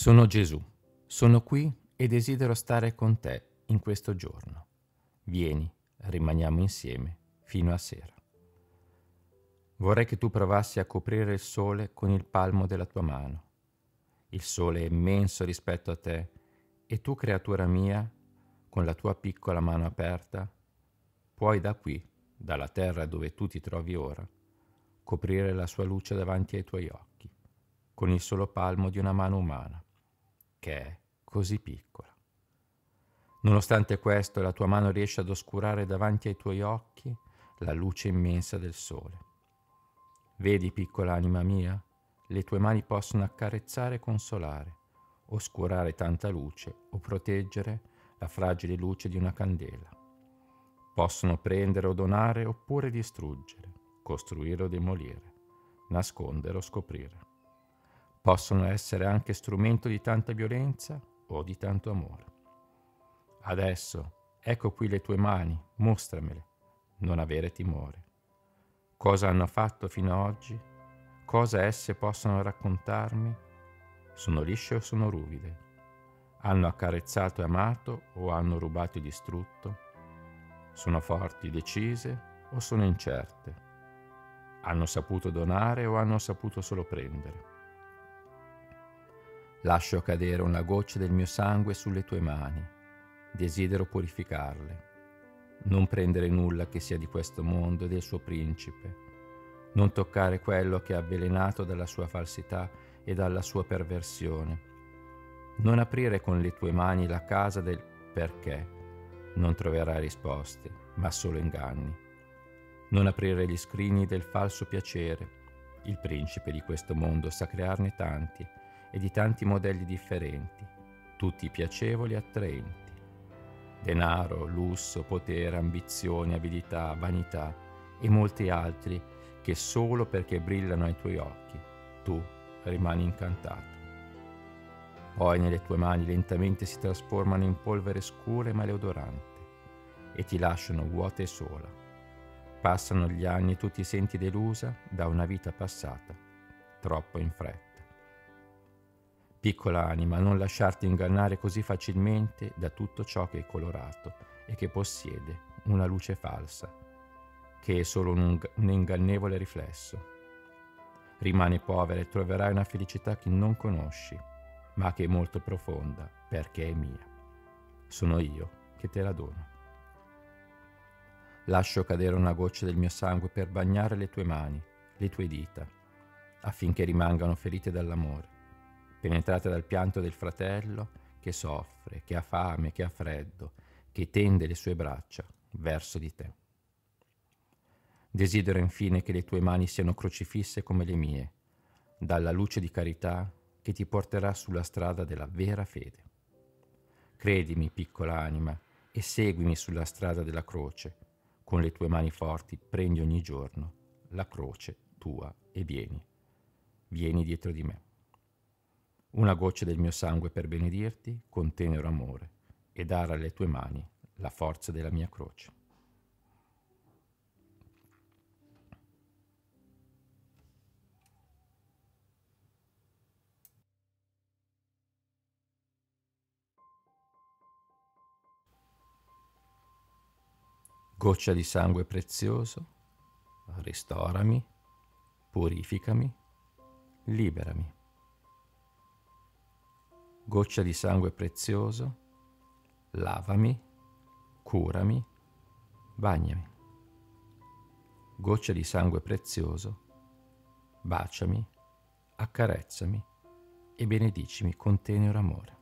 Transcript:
Sono Gesù, sono qui e desidero stare con te in questo giorno. Vieni, rimaniamo insieme fino a sera. Vorrei che tu provassi a coprire il sole con il palmo della tua mano. Il sole è immenso rispetto a te e tu, creatura mia, con la tua piccola mano aperta, puoi da qui, dalla terra dove tu ti trovi ora, coprire la sua luce davanti ai tuoi occhi con il solo palmo di una mano umana, che è così piccola. Nonostante questo, la tua mano riesce ad oscurare davanti ai tuoi occhi la luce immensa del sole. Vedi, piccola anima mia, le tue mani possono accarezzare e consolare, oscurare tanta luce o proteggere la fragile luce di una candela. Possono prendere o donare oppure distruggere, costruire o demolire, nascondere o scoprire possono essere anche strumento di tanta violenza o di tanto amore. Adesso, ecco qui le tue mani, mostramele, non avere timore. Cosa hanno fatto fino ad oggi? Cosa esse possono raccontarmi? Sono lisce o sono ruvide? Hanno accarezzato e amato o hanno rubato e distrutto? Sono forti, decise o sono incerte? Hanno saputo donare o hanno saputo solo prendere? Lascio cadere una goccia del mio sangue sulle tue mani. Desidero purificarle. Non prendere nulla che sia di questo mondo e del suo principe. Non toccare quello che è avvelenato dalla sua falsità e dalla sua perversione. Non aprire con le tue mani la casa del perché. Non troverai risposte, ma solo inganni. Non aprire gli scrigni del falso piacere. Il principe di questo mondo sa crearne tanti e di tanti modelli differenti, tutti piacevoli e attraenti. Denaro, lusso, potere, ambizioni, abilità, vanità e molti altri che solo perché brillano ai tuoi occhi tu rimani incantato. Poi nelle tue mani lentamente si trasformano in polvere scura e maleodorante e ti lasciano vuota e sola. Passano gli anni e tu ti senti delusa da una vita passata, troppo in fretta. Piccola anima, non lasciarti ingannare così facilmente da tutto ciò che è colorato e che possiede una luce falsa, che è solo un, un ingannevole riflesso. Rimani povera e troverai una felicità che non conosci, ma che è molto profonda perché è mia. Sono io che te la dono. Lascio cadere una goccia del mio sangue per bagnare le tue mani, le tue dita, affinché rimangano ferite dall'amore penetrate dal pianto del fratello che soffre, che ha fame, che ha freddo, che tende le sue braccia verso di te. Desidero infine che le tue mani siano crocifisse come le mie, dalla luce di carità che ti porterà sulla strada della vera fede. Credimi, piccola anima, e seguimi sulla strada della croce. Con le tue mani forti prendi ogni giorno la croce tua e vieni. Vieni dietro di me. Una goccia del mio sangue per benedirti con amore e dare alle tue mani la forza della mia croce. Goccia di sangue prezioso, ristorami, purificami, liberami goccia di sangue prezioso, lavami, curami, bagnami. Goccia di sangue prezioso, baciami, accarezzami e benedicimi con tenero amore.